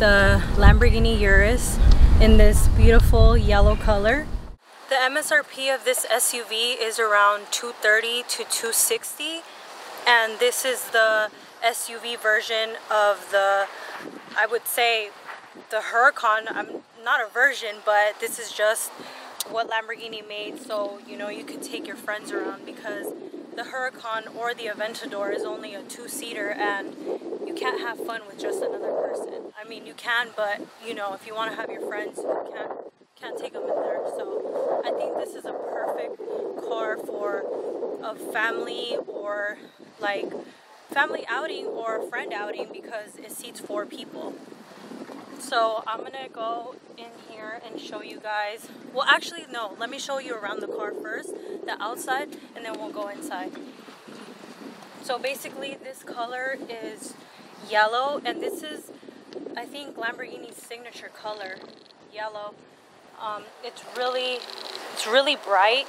the Lamborghini Urus in this beautiful yellow color. The MSRP of this SUV is around 230 to 260 and this is the SUV version of the, I would say, the Huracan. I'm not a version, but this is just what Lamborghini made so you know you can take your friends around because the Huracan or the Aventador is only a two-seater and you can't have fun with just another person. I mean, you can, but you know, if you want to have your friends, you can't can't take them in there. So I think this is a perfect car for a family or like family outing or friend outing because it seats four people. So I'm gonna go in here and show you guys. Well, actually, no. Let me show you around the car first, the outside, and then we'll go inside. So basically, this color is yellow, and this is, I think, Lamborghini's signature color, yellow. Um, it's really, it's really bright,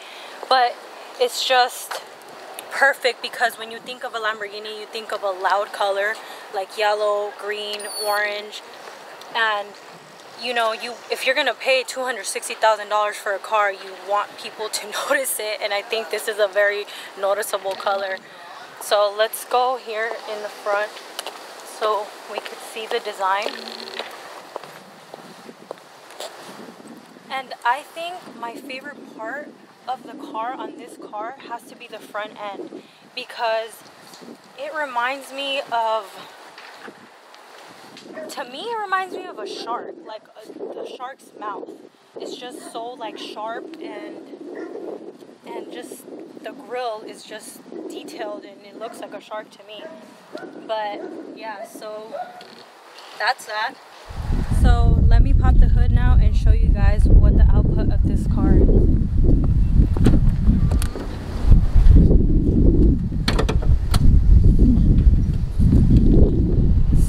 but it's just perfect because when you think of a Lamborghini, you think of a loud color like yellow, green, orange, and you know, you if you're gonna pay two hundred sixty thousand dollars for a car, you want people to notice it, and I think this is a very noticeable color. So let's go here in the front so we could see the design. And I think my favorite part of the car on this car has to be the front end because it reminds me of to me it reminds me of a shark like a, the shark's mouth it's just so like sharp and and just the grill is just detailed and it looks like a shark to me. But yeah so that's that. So let me pop the hood now and show you guys what the output of this car is.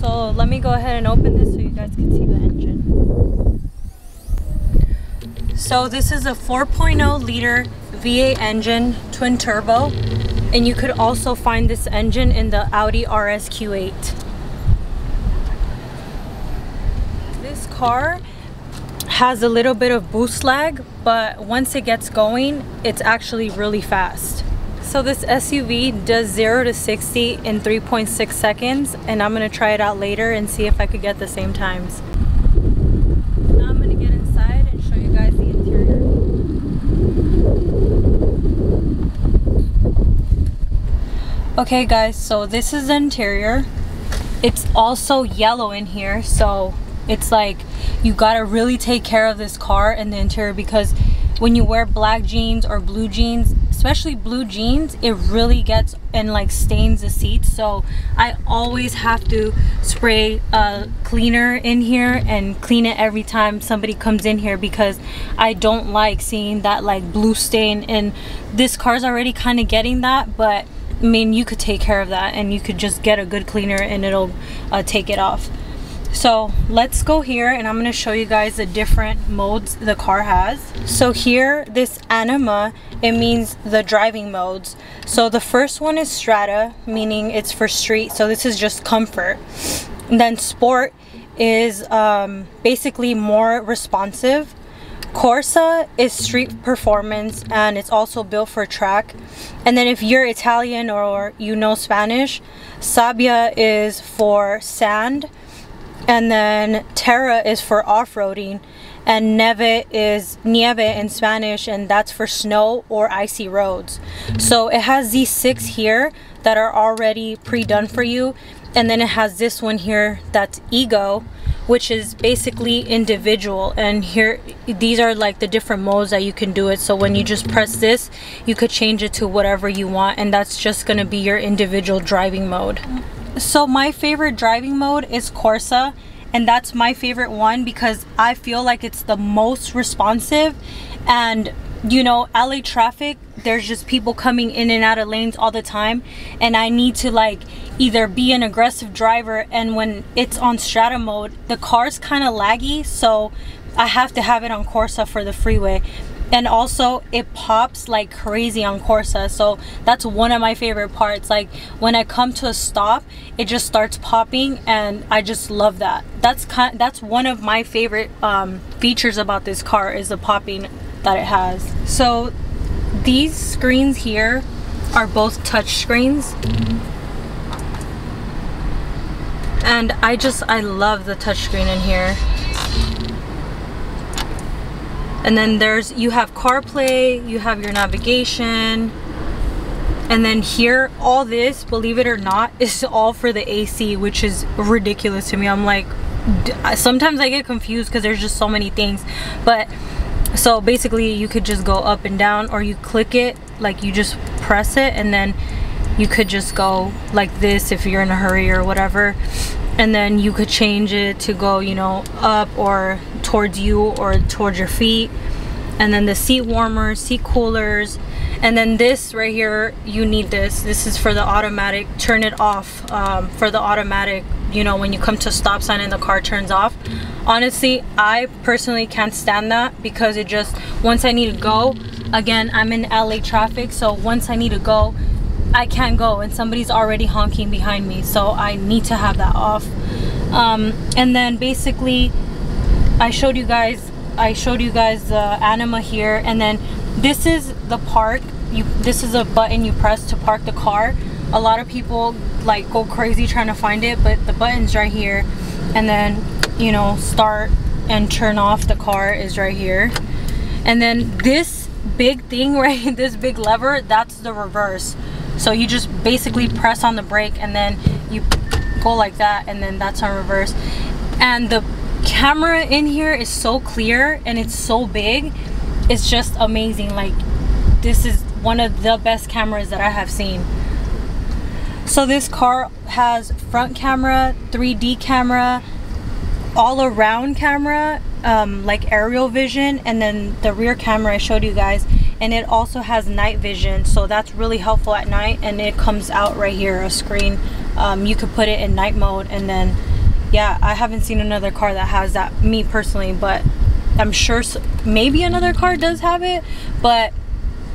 So let me go ahead and open this so you guys can see the engine. So this is a 4.0 liter V8 engine, twin turbo, and you could also find this engine in the Audi RS Q8. This car has a little bit of boost lag, but once it gets going, it's actually really fast. So this SUV does 0 to 60 in 3.6 seconds and I'm going to try it out later and see if I could get the same times. Now I'm going to get inside and show you guys the interior. Okay guys, so this is the interior. It's also yellow in here, so it's like you gotta really take care of this car and the interior because when you wear black jeans or blue jeans especially blue jeans it really gets and like stains the seats so I always have to spray a cleaner in here and clean it every time somebody comes in here because I don't like seeing that like blue stain and this car's already kind of getting that but I mean you could take care of that and you could just get a good cleaner and it'll uh, take it off so let's go here and I'm going to show you guys the different modes the car has. So here, this Anima, it means the driving modes. So the first one is Strada, meaning it's for street. So this is just comfort. And then Sport is um, basically more responsive. Corsa is street performance and it's also built for track. And then if you're Italian or you know Spanish, Sabbia is for sand and then Terra is for off-roading and neve is nieve in Spanish and that's for snow or icy roads so it has these six here that are already pre-done for you and then it has this one here that's ego which is basically individual. And here these are like the different modes that you can do it. So when you just press this you could change it to whatever you want and that's just going to be your individual driving mode. So my favorite driving mode is Corsa and that's my favorite one because I feel like it's the most responsive and you know LA traffic there's just people coming in and out of lanes all the time. And I need to like either be an aggressive driver and when it's on strada mode the car's kind of laggy so I have to have it on Corsa for the freeway. And also it pops like crazy on Corsa so that's one of my favorite parts. Like when I come to a stop it just starts popping and I just love that. That's kind that's one of my favorite um, features about this car is the popping that it has. So these screens here are both touch screens. And I just I love the touchscreen in here. And then there's you have CarPlay you have your navigation. And then here all this believe it or not is all for the AC which is ridiculous to me. I'm like sometimes I get confused because there's just so many things. But so basically you could just go up and down or you click it like you just press it and then you could just go like this if you're in a hurry or whatever. And then you could change it to go you know up or towards you or towards your feet. And then the seat warmers seat coolers. And then this right here you need this. This is for the automatic. Turn it off um, for the automatic you know when you come to stop sign and the car turns off honestly I personally can't stand that because it just once I need to go again I'm in LA traffic so once I need to go I can't go and somebody's already honking behind me so I need to have that off. Um, and then basically I showed you guys I showed you guys the anima here and then this is the park. You this is a button you press to park the car. A lot of people like go crazy trying to find it but the button's right here. And then you know start and turn off the car is right here and then this big thing right this big lever that's the reverse so you just basically press on the brake and then you go like that and then that's on reverse. And the camera in here is so clear and it's so big. It's just amazing. Like this is one of the best cameras that I have seen. So this car has front camera, 3D camera, all around camera, um, like aerial vision, and then the rear camera I showed you guys. And it also has night vision so that's really helpful at night. And it comes out right here a screen. Um, you could put it in night mode and then yeah I haven't seen another car that has that me personally but I'm sure maybe another car does have it but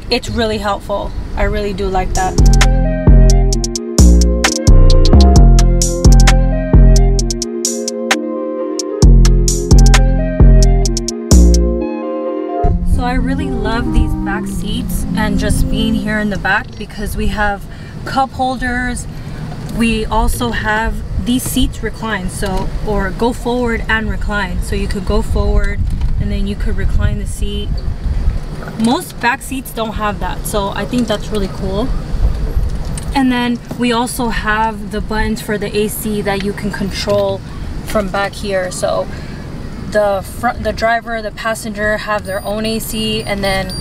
it's really helpful. I really do like that back seats and just being here in the back because we have cup holders. We also have these seats recline so or go forward and recline. So you could go forward and then you could recline the seat. Most back seats don't have that so I think that's really cool. And then we also have the buttons for the AC that you can control from back here. So the front the driver the passenger have their own AC and then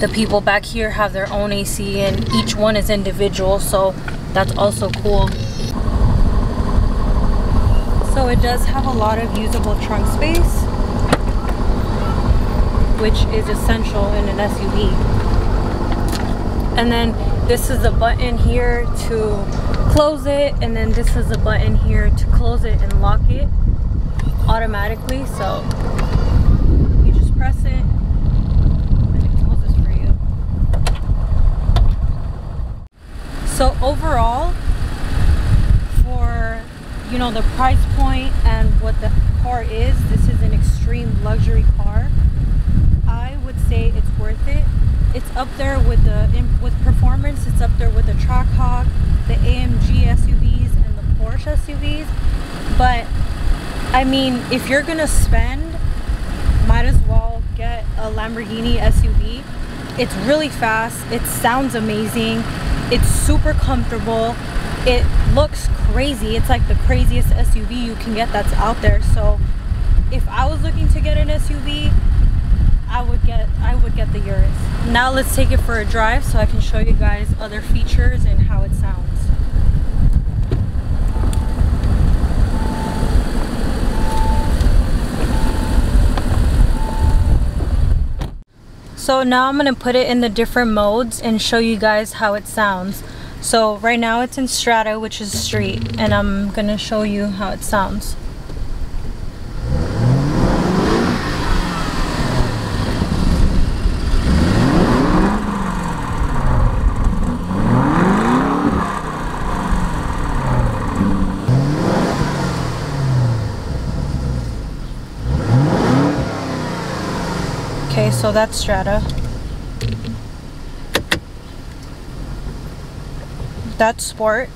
the people back here have their own AC and each one is individual so that's also cool. So it does have a lot of usable trunk space which is essential in an SUV and then this is the button here to close it and then this is the button here to close it and lock it automatically so you just press it and it closes for you so overall for you know the price point and what the car is this is an extreme luxury car. I would say it's worth it. It's up there with the with performance. It's up there with the Trackhawk the AMG SUVs and the Porsche SUVs but I mean, if you're gonna spend, might as well get a Lamborghini SUV. It's really fast, it sounds amazing, it's super comfortable, it looks crazy. It's like the craziest SUV you can get that's out there. So if I was looking to get an SUV, I would get I would get the Urus. Now let's take it for a drive so I can show you guys other features and how it sounds. So now I'm to put it in the different modes and show you guys how it sounds. So right now it's in Strada, which is street, and I'm to show you how it sounds. So that's Strada. That's Sport.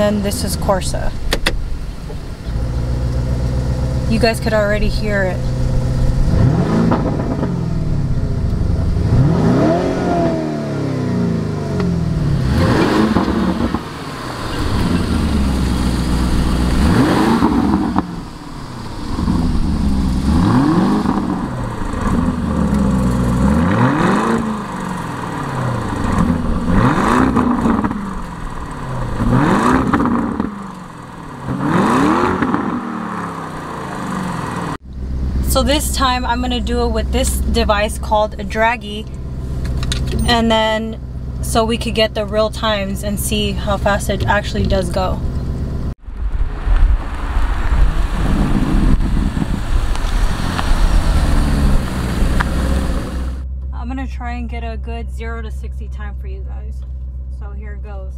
And then this is Corsa. You guys could already hear it. So this time I'm gonna do it with this device called a Dragy and then so we could get the real times and see how fast it actually does go. I'm gonna try and get a good 0 to 60 time for you guys. So here it goes.